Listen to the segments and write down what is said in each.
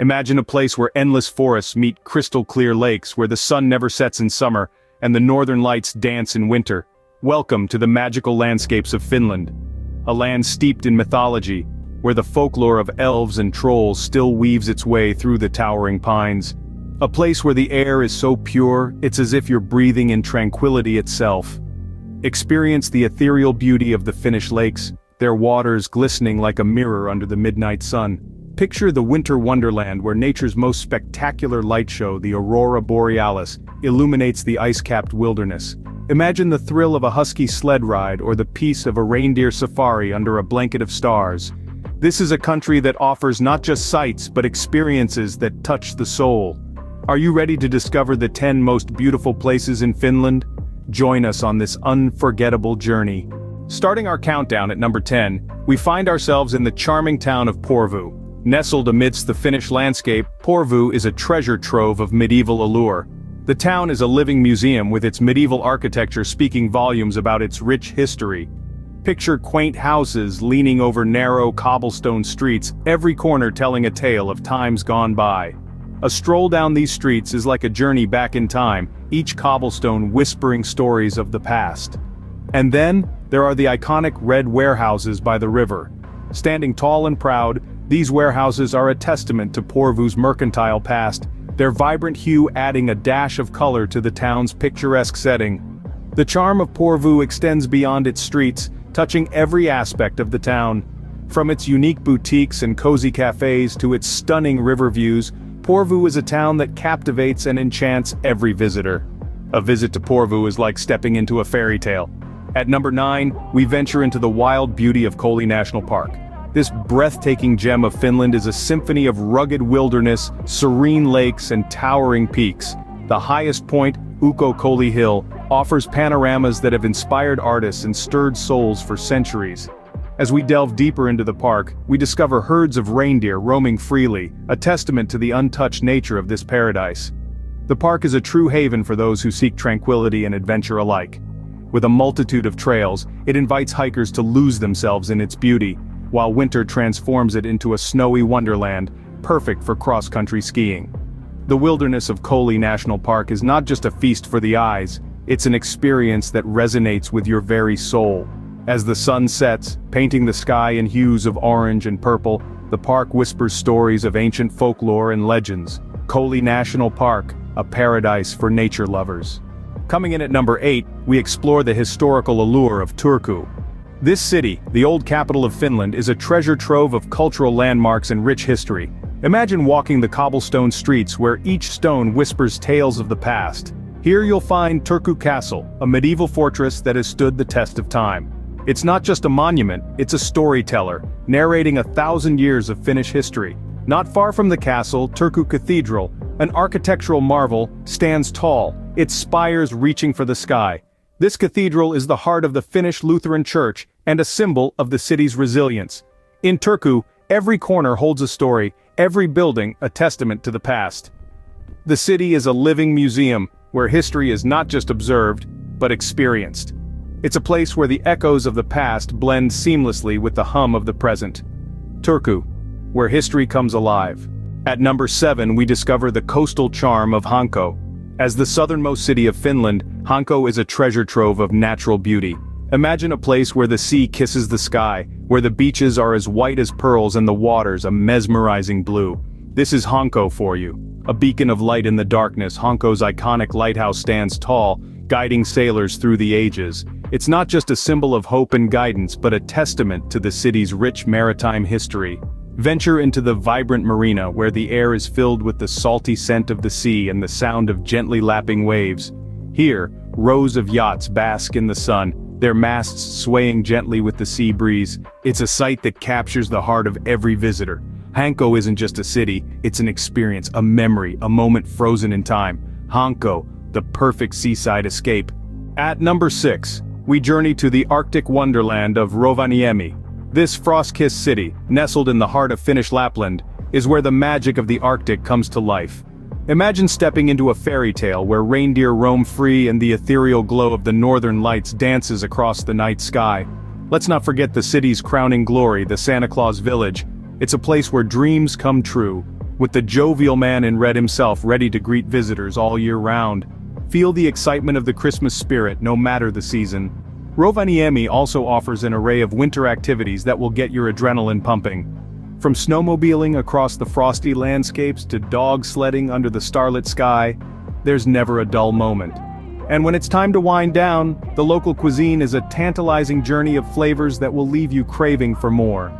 Imagine a place where endless forests meet crystal clear lakes where the sun never sets in summer, and the northern lights dance in winter. Welcome to the magical landscapes of Finland. A land steeped in mythology, where the folklore of elves and trolls still weaves its way through the towering pines. A place where the air is so pure, it's as if you're breathing in tranquility itself. Experience the ethereal beauty of the Finnish lakes, their waters glistening like a mirror under the midnight sun. Picture the winter wonderland where nature's most spectacular light show, the aurora borealis, illuminates the ice-capped wilderness. Imagine the thrill of a husky sled ride or the peace of a reindeer safari under a blanket of stars. This is a country that offers not just sights but experiences that touch the soul. Are you ready to discover the 10 most beautiful places in Finland? Join us on this unforgettable journey. Starting our countdown at number 10, we find ourselves in the charming town of Porvoo. Nestled amidst the Finnish landscape, Porvoo is a treasure trove of medieval allure. The town is a living museum with its medieval architecture speaking volumes about its rich history. Picture quaint houses leaning over narrow cobblestone streets, every corner telling a tale of times gone by. A stroll down these streets is like a journey back in time, each cobblestone whispering stories of the past. And then, there are the iconic red warehouses by the river. Standing tall and proud, these warehouses are a testament to Porvoo's mercantile past, their vibrant hue adding a dash of color to the town's picturesque setting. The charm of Porvoo extends beyond its streets, touching every aspect of the town. From its unique boutiques and cozy cafes to its stunning river views, Porvoo is a town that captivates and enchants every visitor. A visit to Porvoo is like stepping into a fairy tale. At number 9, we venture into the wild beauty of Koli National Park. This breathtaking gem of Finland is a symphony of rugged wilderness, serene lakes and towering peaks. The highest point, Ukko-Koli Hill, offers panoramas that have inspired artists and stirred souls for centuries. As we delve deeper into the park, we discover herds of reindeer roaming freely, a testament to the untouched nature of this paradise. The park is a true haven for those who seek tranquility and adventure alike. With a multitude of trails, it invites hikers to lose themselves in its beauty, while winter transforms it into a snowy wonderland, perfect for cross-country skiing. The wilderness of Koli National Park is not just a feast for the eyes, it's an experience that resonates with your very soul. As the sun sets, painting the sky in hues of orange and purple, the park whispers stories of ancient folklore and legends. Koli National Park, a paradise for nature lovers. Coming in at number 8, we explore the historical allure of Turku. This city, the old capital of Finland is a treasure trove of cultural landmarks and rich history. Imagine walking the cobblestone streets where each stone whispers tales of the past. Here you'll find Turku Castle, a medieval fortress that has stood the test of time. It's not just a monument, it's a storyteller, narrating a thousand years of Finnish history. Not far from the castle, Turku Cathedral, an architectural marvel, stands tall, its spires reaching for the sky. This cathedral is the heart of the Finnish Lutheran Church and a symbol of the city's resilience. In Turku, every corner holds a story, every building a testament to the past. The city is a living museum, where history is not just observed, but experienced. It's a place where the echoes of the past blend seamlessly with the hum of the present. Turku, where history comes alive. At number 7 we discover the coastal charm of Hanko. As the southernmost city of Finland, Hanko is a treasure trove of natural beauty. Imagine a place where the sea kisses the sky, where the beaches are as white as pearls and the waters a mesmerizing blue. This is Hanko for you. A beacon of light in the darkness, Hanko's iconic lighthouse stands tall, guiding sailors through the ages. It's not just a symbol of hope and guidance but a testament to the city's rich maritime history. Venture into the vibrant marina where the air is filled with the salty scent of the sea and the sound of gently lapping waves. Here, rows of yachts bask in the sun, their masts swaying gently with the sea breeze. It's a sight that captures the heart of every visitor. Hanko isn't just a city, it's an experience, a memory, a moment frozen in time. Hanko, the perfect seaside escape. At number 6, we journey to the Arctic wonderland of Rovaniemi. This frost-kissed city, nestled in the heart of Finnish Lapland, is where the magic of the Arctic comes to life. Imagine stepping into a fairy tale where reindeer roam free and the ethereal glow of the northern lights dances across the night sky. Let's not forget the city's crowning glory, the Santa Claus Village. It's a place where dreams come true. with the jovial man in red himself ready to greet visitors all year round. Feel the excitement of the Christmas spirit no matter the season. Rovaniemi also offers an array of winter activities that will get your adrenaline pumping. From snowmobiling across the frosty landscapes to dog sledding under the starlit sky, there's never a dull moment. And when it's time to wind down, the local cuisine is a tantalizing journey of flavors that will leave you craving for more.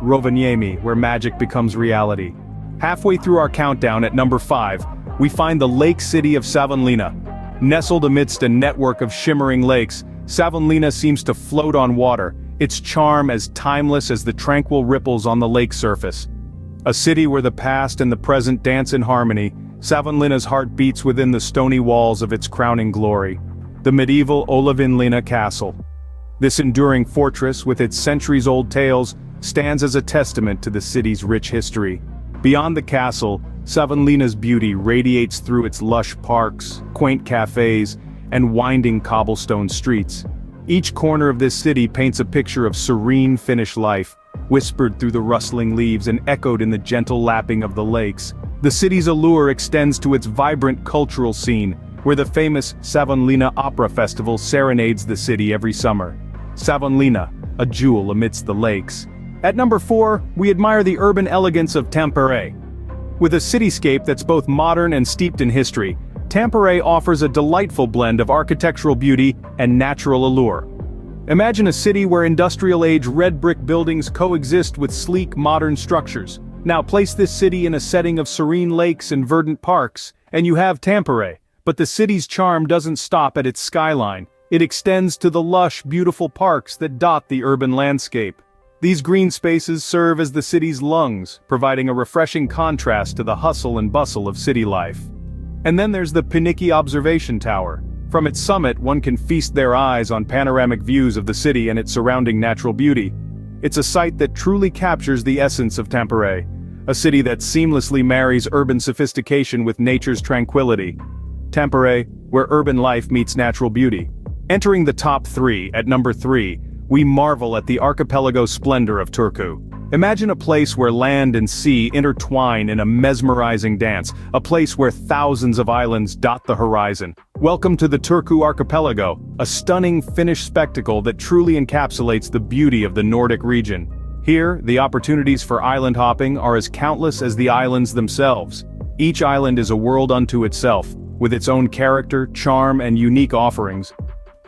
Rovaniemi, where magic becomes reality. Halfway through our countdown at number 5, we find the lake city of Savonlinna. Nestled amidst a network of shimmering lakes, Savonlinna seems to float on water, its charm as timeless as the tranquil ripples on the lake surface. A city where the past and the present dance in harmony, Savonlinna's heart beats within the stony walls of its crowning glory, the medieval Olavinlinna Castle. This enduring fortress, with its centuries-old tales, stands as a testament to the city's rich history. Beyond the castle, Savonlinna's beauty radiates through its lush parks, quaint cafes, and winding cobblestone streets. Each corner of this city paints a picture of serene Finnish life, whispered through the rustling leaves and echoed in the gentle lapping of the lakes. The city's allure extends to its vibrant cultural scene, where the famous Savonlinna Opera Festival serenades the city every summer. Savonlinna, a jewel amidst the lakes. At number 4, we admire the urban elegance of Tampere. With a cityscape that's both modern and steeped in history, Tampere offers a delightful blend of architectural beauty and natural allure. Imagine a city where industrial-age red brick buildings coexist with sleek modern structures. Now place this city in a setting of serene lakes and verdant parks, and you have Tampere. But the city's charm doesn't stop at its skyline. It extends to the lush, beautiful parks that dot the urban landscape. These green spaces serve as the city's lungs, providing a refreshing contrast to the hustle and bustle of city life. And then there's the Pyynikki Observation Tower. From its summit one can feast their eyes on panoramic views of the city and its surrounding natural beauty. It's a site that truly captures the essence of Tampere, a city that seamlessly marries urban sophistication with nature's tranquility. Tampere, where urban life meets natural beauty. Entering the top three, at number three, we marvel at the archipelago splendor of Turku. Imagine a place where land and sea intertwine in a mesmerizing dance, a place where thousands of islands dot the horizon. Welcome to the Turku archipelago, a stunning Finnish spectacle that truly encapsulates the beauty of the Nordic region. Here, the opportunities for island hopping are as countless as the islands themselves. Each island is a world unto itself, with its own character, charm and unique offerings,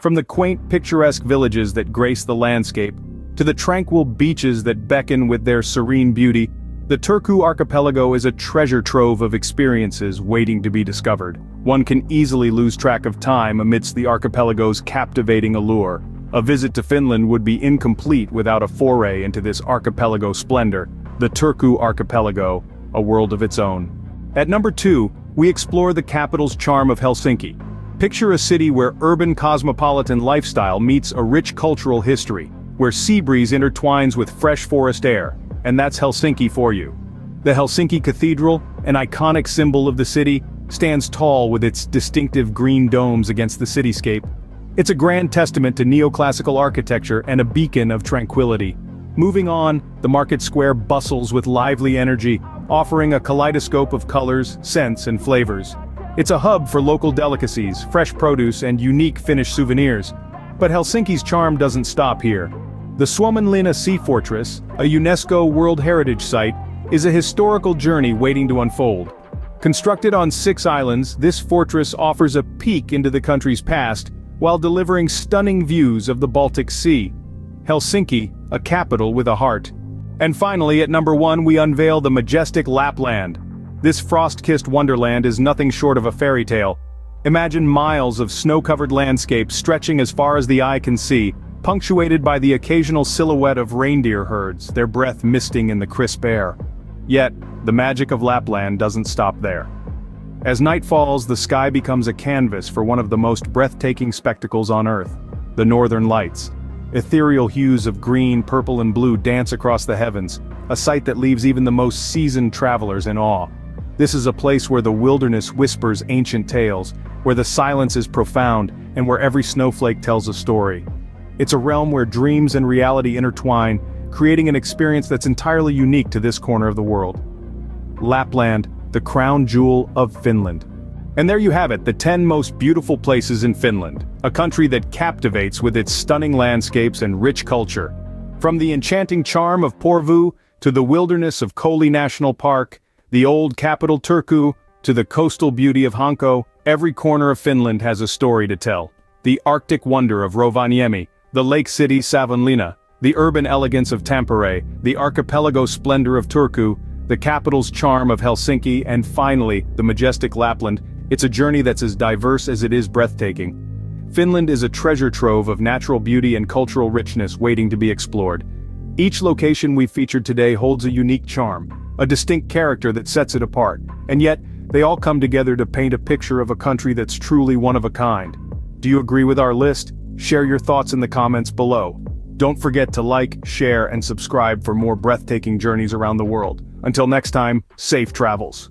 from the quaint picturesque villages that grace the landscape, to the tranquil beaches that beckon with their serene beauty, the Turku archipelago is a treasure trove of experiences waiting to be discovered. One can easily lose track of time amidst the archipelago's captivating allure. A visit to Finland would be incomplete without a foray into this archipelago splendor, the Turku archipelago, a world of its own. At number 2, we explore the capital's charm of Helsinki, Picture a city where urban cosmopolitan lifestyle meets a rich cultural history, where sea breeze intertwines with fresh forest air, and that's Helsinki for you. The Helsinki Cathedral, an iconic symbol of the city, stands tall with its distinctive green domes against the cityscape. It's a grand testament to neoclassical architecture and a beacon of tranquility. Moving on, the market square bustles with lively energy, offering a kaleidoscope of colors, scents and flavors. It's a hub for local delicacies, fresh produce and unique Finnish souvenirs. But Helsinki's charm doesn't stop here. The Suomenlinna Sea Fortress, a UNESCO World Heritage Site, is a historical journey waiting to unfold. Constructed on six islands, this fortress offers a peek into the country's past, while delivering stunning views of the Baltic Sea. Helsinki, a capital with a heart. And finally at number one we unveil the majestic Lapland, this frost-kissed wonderland is nothing short of a fairy tale. Imagine miles of snow-covered landscape stretching as far as the eye can see, punctuated by the occasional silhouette of reindeer herds, their breath misting in the crisp air. Yet, the magic of Lapland doesn't stop there. As night falls the sky becomes a canvas for one of the most breathtaking spectacles on Earth, the Northern Lights. Ethereal hues of green, purple and blue dance across the heavens, a sight that leaves even the most seasoned travelers in awe. This is a place where the wilderness whispers ancient tales, where the silence is profound, and where every snowflake tells a story. It's a realm where dreams and reality intertwine, creating an experience that's entirely unique to this corner of the world. Lapland, the crown jewel of Finland. And there you have it, the 10 most beautiful places in Finland, a country that captivates with its stunning landscapes and rich culture. From the enchanting charm of Porvoo, to the wilderness of Koli National Park, the old capital Turku, to the coastal beauty of Hanko, every corner of Finland has a story to tell. The Arctic wonder of Rovaniemi, the lake city Savonlinna, the urban elegance of Tampere, the archipelago splendor of Turku, the capital's charm of Helsinki, and finally, the majestic Lapland, it's a journey that's as diverse as it is breathtaking. Finland is a treasure trove of natural beauty and cultural richness waiting to be explored. Each location we've featured today holds a unique charm, a distinct character that sets it apart, and yet, they all come together to paint a picture of a country that's truly one of a kind. Do you agree with our list? Share your thoughts in the comments below. Don't forget to like, share, and subscribe for more breathtaking journeys around the world. Until next time, safe travels.